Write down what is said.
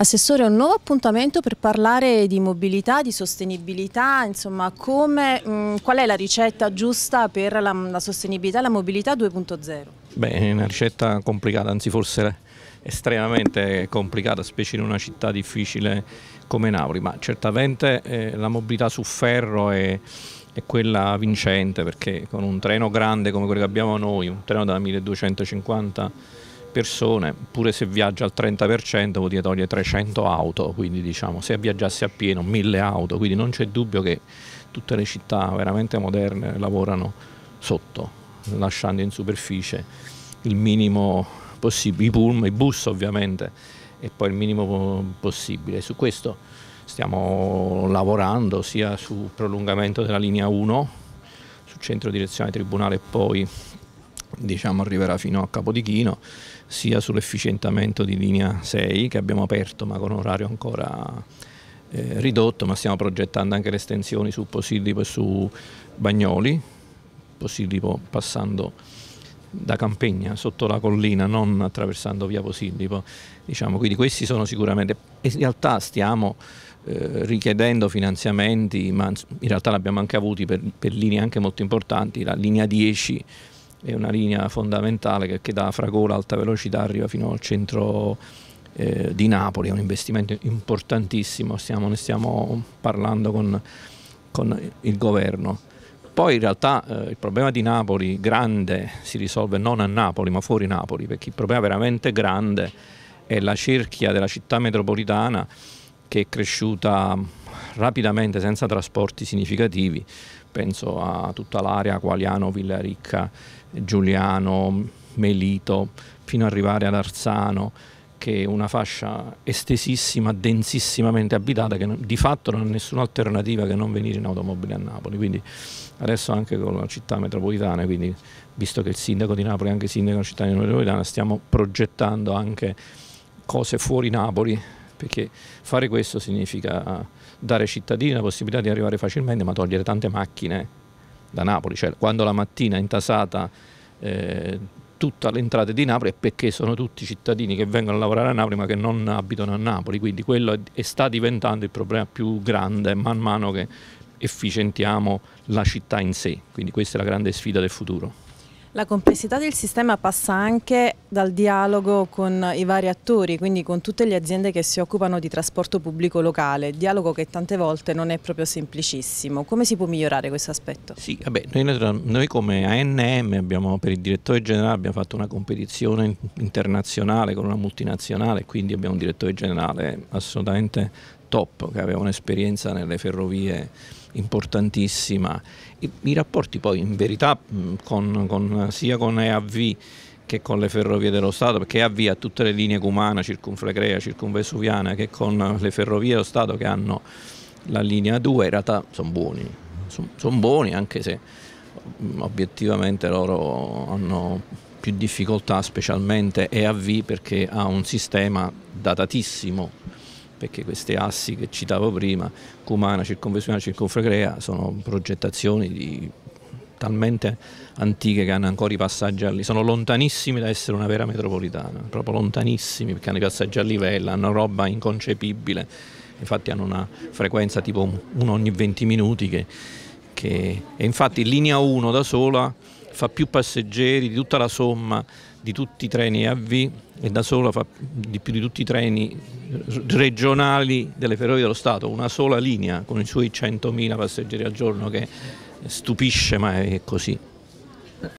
Assessore, un nuovo appuntamento per parlare di mobilità, di sostenibilità, insomma come, mh, mm, qual è la ricetta giusta per la, la sostenibilità e la mobilità 2.0? Beh, è una ricetta complicata, anzi forse estremamente complicata, specie in una città difficile come Napoli, ma certamente eh, la mobilità su ferro è, è, quella vincente perché con un treno grande come quello che abbiamo noi, un treno da 1250 persone, pure se viaggia al 30% vuol dire toglie 300 auto, quindi diciamo se viaggiassi a pieno 1000 auto, quindi non c'è dubbio che tutte le città veramente moderne lavorano sotto, lasciando in superficie il minimo possibile, i pullman, i bus ovviamente, e poi il minimo possibile. Su questo stiamo lavorando sia sul prolungamento della linea 1, sul centro direzione tribunale e poi diciamo, arriverà fino a Capodichino, sia sull'efficientamento di linea 6 che abbiamo aperto ma con orario ancora eh, ridotto, ma stiamo progettando anche le estensioni su Posillipo e su Bagnoli, Posillipo passando da Campegna sotto la collina, non attraversando via Posillipo. Diciamo, quindi questi sono sicuramente, in realtà stiamo eh, richiedendo finanziamenti, ma in realtà l'abbiamo anche avuti per, per linee anche molto importanti, la linea 10 è una linea fondamentale che, da Fragola alta velocità arriva fino al centro eh, di Napoli, è un investimento importantissimo, stiamo, ne stiamo parlando con, con, il governo. Poi in realtà eh, il problema di Napoli grande si risolve non a Napoli ma fuori Napoli, perché il problema veramente grande è la cerchia della città metropolitana che è cresciuta rapidamente senza trasporti significativi, penso a tutta l'area Qualiano, Villaricca, Giuliano, Melito, fino ad arrivare ad Arzano, che è una fascia estesissima, densissimamente abitata, che di fatto non ha nessuna alternativa che non venire in automobile a Napoli. Quindi adesso anche con la città metropolitana, quindi visto che il sindaco di Napoli è anche sindaco della città metropolitana, stiamo progettando anche cose fuori Napoli, perché fare questo significa dare ai cittadini la possibilità di arrivare facilmente, ma togliere tante macchine da Napoli, cioè quando la mattina è intasata eh, tutta l'entrata di Napoli è perché sono tutti cittadini che vengono a lavorare a Napoli ma che non abitano a Napoli, quindi quello è, è sta diventando il problema più grande man mano che efficientiamo la città in sé, quindi questa è la grande sfida del futuro. La complessità del sistema passa anche dal dialogo con i vari attori, quindi con tutte le aziende che si occupano di trasporto pubblico locale, dialogo che tante volte non è proprio semplicissimo. Come si può migliorare questo aspetto? Sì, vabbè, noi, noi, come ANM abbiamo, per il direttore generale abbiamo fatto una competizione internazionale con una multinazionale, quindi abbiamo un direttore generale assolutamente top che aveva un'esperienza nelle ferrovie importantissima. I, rapporti poi in verità con, con, sia con EAV che con le ferrovie dello Stato, perché EAV ha tutte le linee Cumana, Circunflegrea, Circunvesuviana, che con le ferrovie dello Stato che hanno la linea 2 in realtà sono buoni, sono son buoni anche se obiettivamente loro hanno più difficoltà, specialmente EAV perché ha un sistema datatissimo perché queste assi che citavo prima, Cumana, Circonvesuviana, Circonfregrea, sono progettazioni di, talmente antiche che hanno ancora i passaggi a livello, sono lontanissimi da essere una vera metropolitana, proprio lontanissimi perché hanno i passaggi a livello, hanno roba inconcepibile, infatti hanno una frequenza tipo uno ogni 20 minuti che, che e infatti linea 1 da sola fa più passeggeri di tutta la somma di tutti i treni AV e da sola fa di più di tutti i treni regionali delle ferrovie dello Stato, una sola linea con i suoi 100.000 passeggeri al giorno che stupisce ma è così.